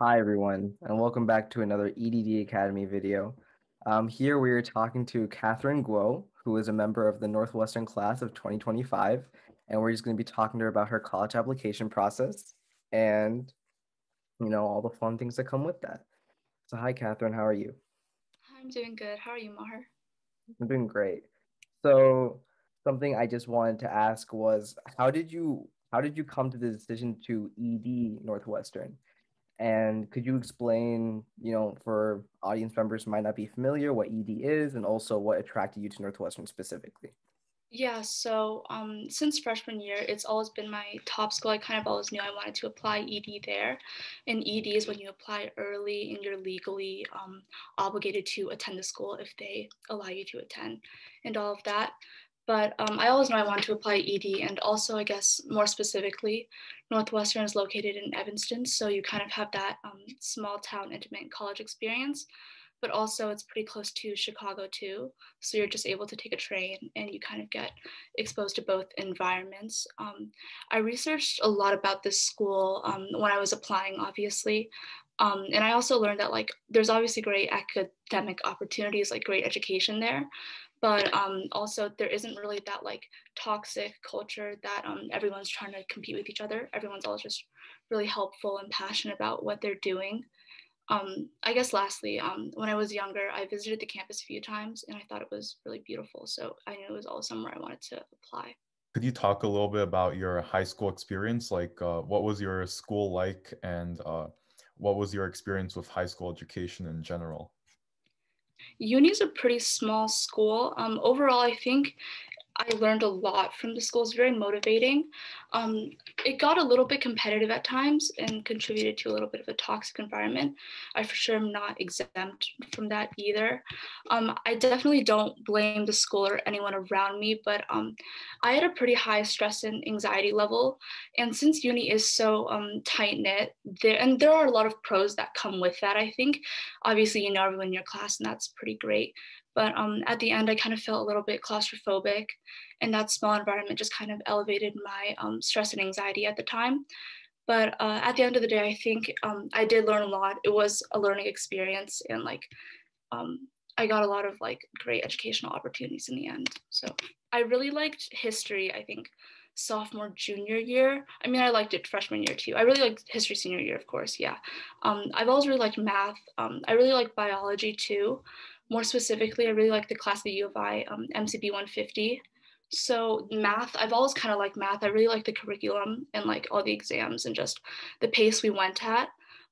Hi everyone, and welcome back to another EDD Academy video. Um, here we are talking to Catherine Guo, who is a member of the Northwestern class of 2025, and we're just going to be talking to her about her college application process and, you know, all the fun things that come with that. So hi Catherine, how are you? I'm doing good. How are you, Maher? I'm doing great. So something I just wanted to ask was, how did you how did you come to the decision to ED Northwestern? And could you explain, you know, for audience members might not be familiar, what ED is and also what attracted you to Northwestern specifically? Yeah, so um, since freshman year, it's always been my top school. I kind of always knew I wanted to apply ED there. And ED is when you apply early and you're legally um, obligated to attend the school if they allow you to attend and all of that. But um, I always know I want to apply ED, and also, I guess, more specifically, Northwestern is located in Evanston, so you kind of have that um, small town intimate college experience. But also, it's pretty close to Chicago too, so you're just able to take a train and you kind of get exposed to both environments. Um, I researched a lot about this school um, when I was applying, obviously, um, and I also learned that like there's obviously great academic opportunities, like great education there, but um, also there isn't really that like toxic culture that um, everyone's trying to compete with each other. Everyone's all just really helpful and passionate about what they're doing. Um, I guess lastly, um, when I was younger, I visited the campus a few times and I thought it was really beautiful. So I knew it was all somewhere I wanted to apply. Could you talk a little bit about your high school experience? Like, uh, what was your school like, and uh, what was your experience with high school education in general? Uni is a pretty small school. Um, overall, I think I learned a lot from the school. It's very motivating. Um, it got a little bit competitive at times and contributed to a little bit of a toxic environment. I for sure am not exempt from that either. Um, I definitely don't blame the school or anyone around me, but um, I had a pretty high stress and anxiety level. And since uni is so um, tight knit, there and there are a lot of pros that come with that. I think, obviously, you know everyone in your class, and that's pretty great. But um, at the end, I kind of felt a little bit claustrophobic, and that small environment just kind of elevated my um, stress and anxiety at the time. But uh, at the end of the day, I think um, I did learn a lot. It was a learning experience, and like um, I got a lot of like great educational opportunities in the end. So I really liked history. I think sophomore junior year i mean i liked it freshman year too i really liked history senior year of course yeah um, i've always really liked math um, i really like biology too more specifically, I really like the class of the U of I, um, MCB 150. So math, I've always kind of liked math. I really like the curriculum and like all the exams and just the pace we went at.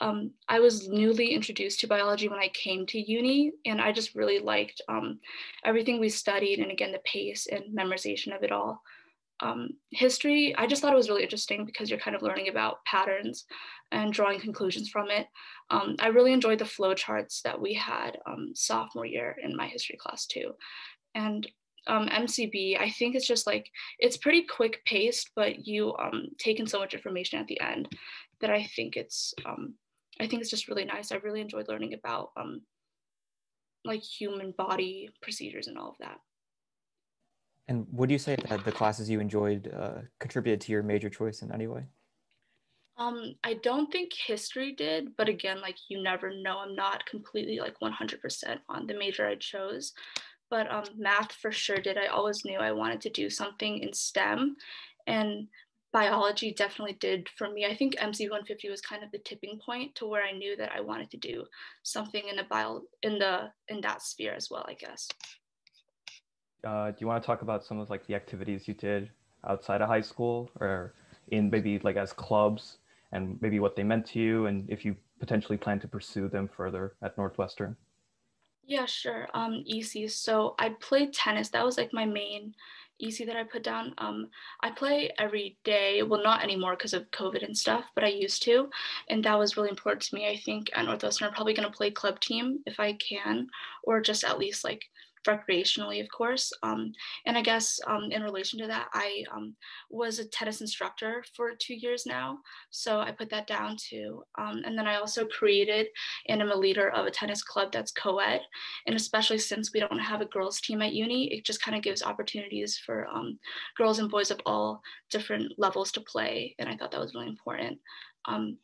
Um, I was newly introduced to biology when I came to uni, and I just really liked um, everything we studied, and again the pace and memorization of it all um, history, I just thought it was really interesting because you're kind of learning about patterns and drawing conclusions from it. Um, I really enjoyed the flow charts that we had um, sophomore year in my history class too. And MCB, um, I think it's just like, it's pretty quick paced, but you um, take in so much information at the end that I think it's, um, I think it's just really nice. I really enjoyed learning about like human body procedures and all of that. And would you say that the classes you enjoyed uh, contributed to your major choice in any way? Um, I don't think history did, but again, like you never know. I'm not completely like 100% on the major I chose, but um, math for sure did. I always knew I wanted to do something in STEM, and biology definitely did for me. I think MCB 150 was kind of the tipping point to where I knew that I wanted to do something in the bio in the in that sphere as well. I guess uh, do you want to talk about some of like the activities you did outside of high school or in maybe like as clubs and maybe what they meant to you and if you potentially plan to pursue them further at Northwestern? Yeah, sure. Um, EC. So I played tennis. That was like my main EC that I put down. Um, I play every day. Well, not anymore because of COVID and stuff, but I used to, and that was really important to me. I think at Northwestern, I'm probably gonna play club team if I can, or just at least like recreationally, of course. Um, and I guess um, in relation to that, I um, was a tennis instructor for two years now. So I put that down too. Um, and then I also created and am a leader of a tennis club that's co ed. And especially since we don't have a girls' team at uni, it just kind of gives opportunities for um, girls and boys of all different levels to play. And I thought that was really important. Um,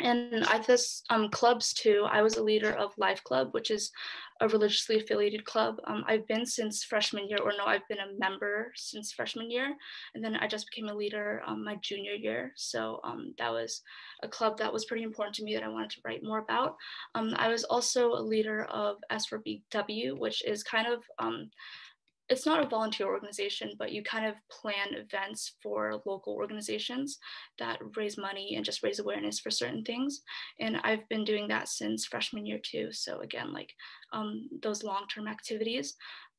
and I this um, clubs too. I was a leader of Life Club, which is a religiously affiliated club. Um, I've been since freshman year, or no, I've been a member since freshman year, and then I just became a leader um, my junior year. So um, that was a club that was pretty important to me that I wanted to write more about. Um, I was also a leader of S4BW, which is kind of um, it's not a volunteer organization, but you kind of plan events for local organizations that raise money and just raise awareness for certain things. And I've been doing that since freshman year too. So again, like um, those long-term activities.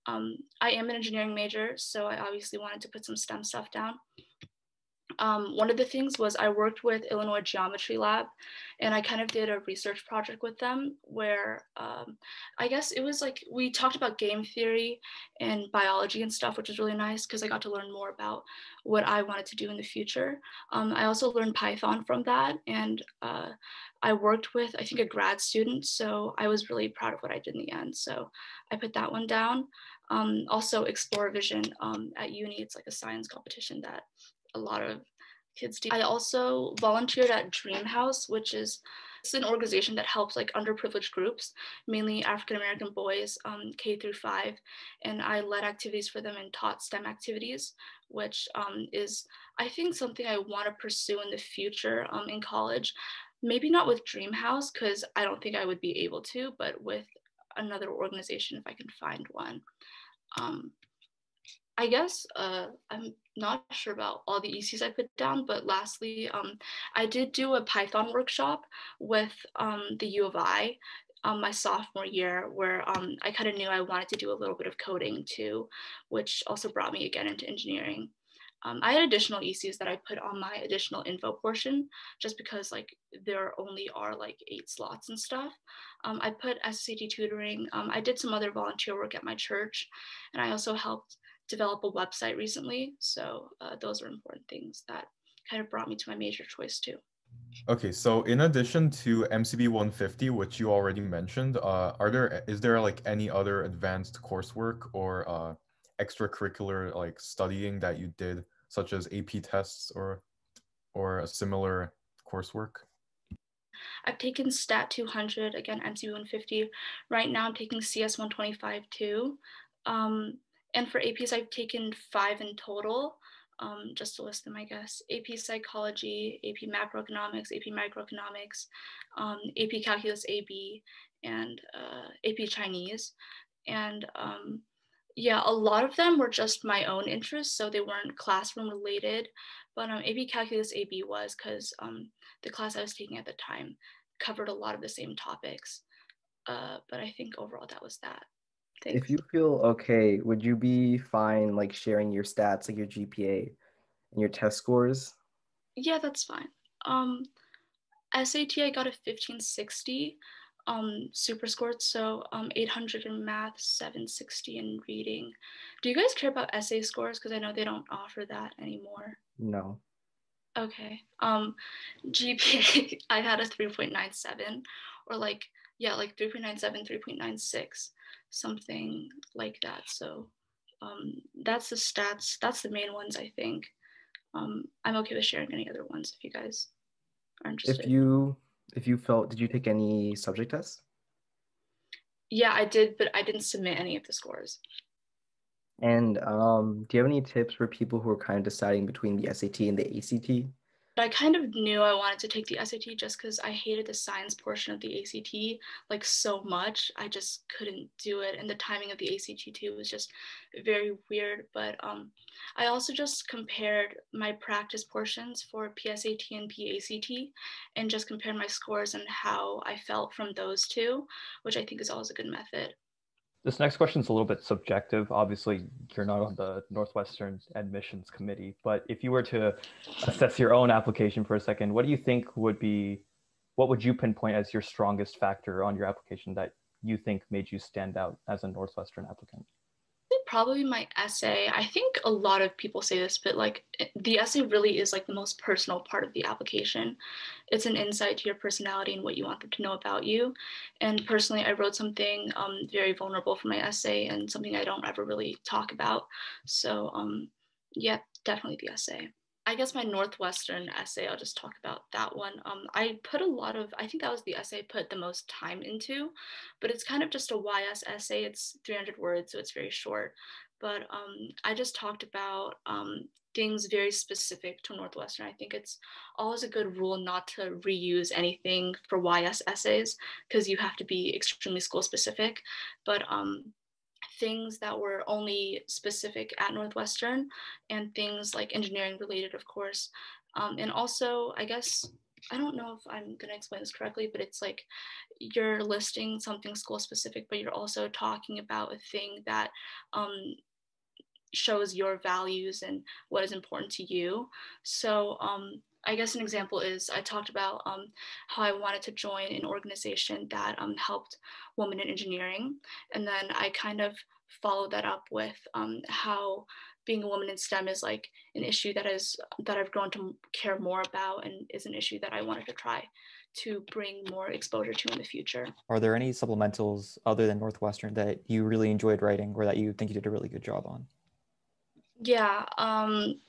Um, I am an engineering major, so I obviously wanted to put some STEM stuff down um, one of the things was I worked with Illinois Geometry Lab and I kind of did a research project with them where um, I guess it was like we talked about game theory and biology and stuff, which was really nice because I got to learn more about what I wanted to do in the future. Um, I also learned Python from that and uh, I worked with, I think, a grad student. So I was really proud of what I did in the end. So I put that one down. Um, also, ExploraVision um, at uni, it's like a science competition that a lot of kids do. I also volunteered at Dream House, which is it's an organization that helps like underprivileged groups, mainly African American boys, um, K through five, and I led activities for them and taught STEM activities, which um, is I think something I want to pursue in the future um, in college. Maybe not with Dream House because I don't think I would be able to, but with another organization if I can find one. I guess uh, I'm not sure about all the ECs I put down, but lastly, um, I did do a Python workshop with um, the U of I um, my sophomore year where um, I kind of knew I wanted to do a little bit of coding too, which also brought me again into engineering. Um, I had additional ECs that I put on my additional info portion just because like there only are like eight slots and stuff. Um, I put SAT tutoring. Um, I did some other volunteer work at my church and I also helped develop a website recently. So uh, those are important things that kind of brought me to my major choice too. Okay, so in addition to MCB 150, which you already mentioned, uh, are there is there like any other advanced coursework or uh, extracurricular like studying that you did, such as AP tests or or a similar coursework? I've taken Stat 200 again, MCB 150. Right now, I'm taking CS 125 too. Um, and for APs, I've taken five in total, um, just to list them, I guess. AP Psychology, AP Macroeconomics, AP Microeconomics, um, AP Calculus AB, and uh, AP Chinese. And um, yeah, a lot of them were just my own interests, so they weren't classroom related. But um, AP Calculus AB was because um, the class I was taking at the time covered a lot of the same topics. Uh, but I think overall that was that. Thanks. If you feel okay, would you be fine like sharing your stats, like your GPA and your test scores? Yeah, that's fine. Um, SAT, I got a 1560 um, super scored, so um, 800 in math, 760 in reading. Do you guys care about essay scores? Because I know they don't offer that anymore. No. Okay. Um, GPA, I had a 3.97 or like, yeah, like 3.97, 3.96 something like that. So um, that's the stats. That's the main ones, I think. Um, I'm okay with sharing any other ones if you guys are interested. If you if you felt, did you take any subject tests? Yeah, I did, but I didn't submit any of the scores. And um, do you have any tips for people who are kind of deciding between the SAT and the ACT? I kind of knew I wanted to take the SAT just because I hated the science portion of the ACT like so much. I just couldn't do it, and the timing of the ACT too was just very weird. But um, I also just compared my practice portions for PSAT and PACT, and just compared my scores and how I felt from those two, which I think is always a good method. This next question is a little bit subjective. Obviously, you're not on the Northwestern admissions committee, but if you were to assess your own application for a second, what do you think would be, what would you pinpoint as your strongest factor on your application that you think made you stand out as a Northwestern applicant? Probably my essay. I think a lot of people say this, but like the essay really is like the most personal part of the application. It's an insight to your personality and what you want them to know about you. And personally, I wrote something um, very vulnerable for my essay and something I don't ever really talk about. So um, yeah, definitely the essay. I guess my Northwestern essay, I'll just talk about that one. Um, I put a lot of, I think that was the essay I put the most time into, but it's kind of just a YS essay. It's 300 words, so it's very short. But um, I just talked about um, things very specific to Northwestern. I think it's always a good rule not to reuse anything for YS essays because you have to be extremely school specific. But um, things that were only specific at Northwestern and things like engineering related, of course. Um, and also, I guess, I don't know if I'm going to explain this correctly, but it's like you're listing something school specific, but you're also talking about a thing that um, shows your values and what is important to you. So um, I guess an example is I talked about um, how I wanted to join an organization that um, helped women in engineering. And then I kind of followed that up with um, how being a woman in STEM is like an issue that is that I've grown to care more about and is an issue that I wanted to try to bring more exposure to in the future. Are there any supplementals other than Northwestern that you really enjoyed writing or that you think you did a really good job on? Yeah, um,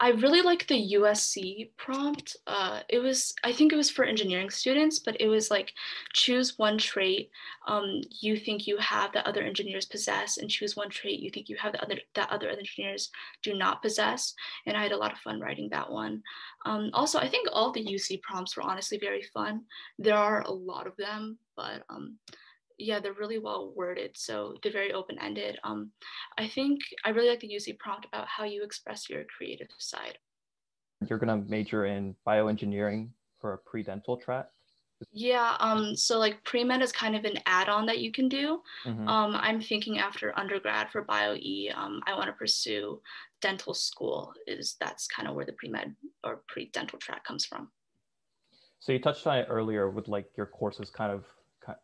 I really like the USC prompt. Uh, it was, I think it was for engineering students, but it was like choose one trait um, you think you have that other engineers possess, and choose one trait you think you have that other that other engineers do not possess. And I had a lot of fun writing that one. Um, also, I think all the UC prompts were honestly very fun. There are a lot of them, but um, yeah, they're really well worded. So they're very open ended. Um, I think I really like the UC prompt about how you express your creative side. You're going to major in bioengineering for a pre dental track? Yeah, um, so like pre med is kind of an add on that you can do. Mm-hmm. Um, I'm thinking after undergrad for bio E, um, I want to pursue dental school. Is that's kind of where the pre med or pre dental track comes from. So you touched on it earlier with like your courses kind of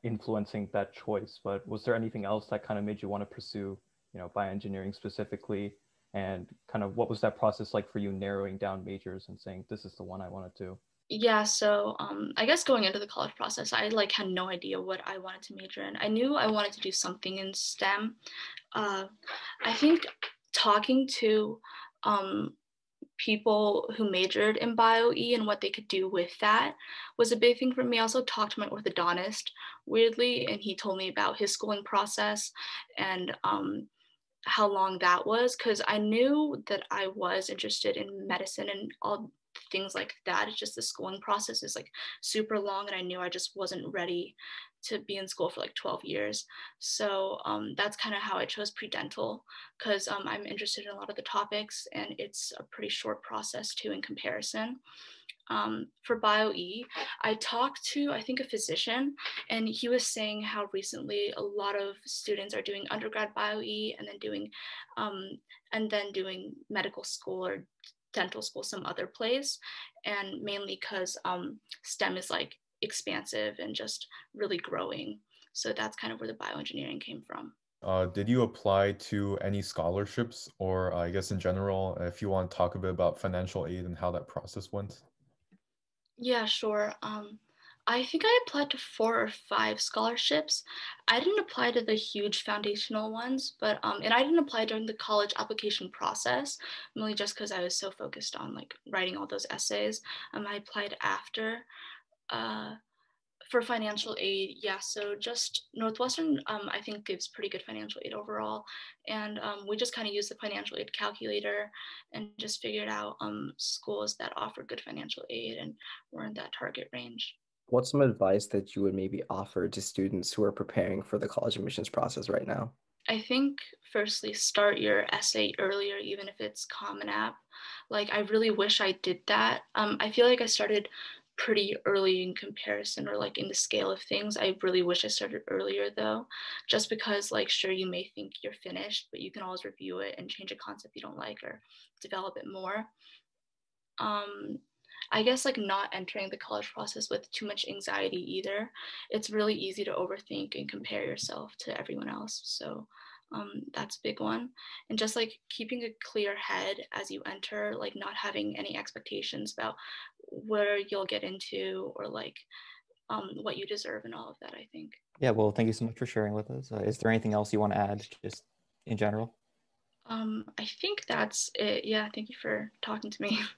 influencing that choice. But was there anything else that kind of made you want to pursue, you know, bioengineering specifically? And kind of what was that process like for you narrowing down majors and saying this is the one I want to do? Yeah, so um, I guess going into the college process, I like had no idea what I wanted to major in. I knew I wanted to do something in STEM. Uh, I think talking to um, people who majored in bio-E and what they could do with that was a big thing for me. I also talked to my orthodontist weirdly, and he told me about his schooling process and um, how long that was because I knew that I was interested in medicine and all things like that. It's just the schooling process is like super long, and I knew I just wasn't ready to be in school for like 12 years. So um, that's kind of how I chose pre-dental because um, I'm interested in a lot of the topics and it's a pretty short process too in comparison. Um, for BioE, I talked to, I think, a physician, and he was saying how recently a lot of students are doing undergrad bio-E and then doing, um, and then doing medical school or dental school some other place, and mainly because um, STEM is like expansive and just really growing. So that's kind of where the bioengineering came from. Uh, did you apply to any scholarships or uh, I guess in general, if you want to talk a bit about financial aid and how that process went? Yeah, sure. Um, I think I applied to four or five scholarships. I didn't apply to the huge foundational ones, but um, and I didn't apply during the college application process, mainly just because I was so focused on like writing all those essays. Um, I applied after. Uh, for financial aid, yeah, so just Northwestern, um, I think gives pretty good financial aid overall. And um, we just kind of used the financial aid calculator and just figured out um, schools that offer good financial aid and were in that target range. What's some advice that you would maybe offer to students who are preparing for the college admissions process right now? I think firstly, start your essay earlier, even if it's Common App. Like, I really wish I did that. Um, I feel like I started pretty early in comparison or like in the scale of things. I really wish I started earlier though, just because like sure you may think you're finished, but you can always review it and change a concept you don't like or develop it more. Um, I guess like not entering the college process with too much anxiety either. It's really easy to overthink and compare yourself to everyone else. So um, that's a big one. And just like keeping a clear head as you enter, like not having any expectations about where you'll get into or like um, what you deserve and all of that, I think. Yeah, well, thank you so much for sharing with us. Uh, is there anything else you want to add just in general? Um, I think that's it. Yeah, thank you for talking to me.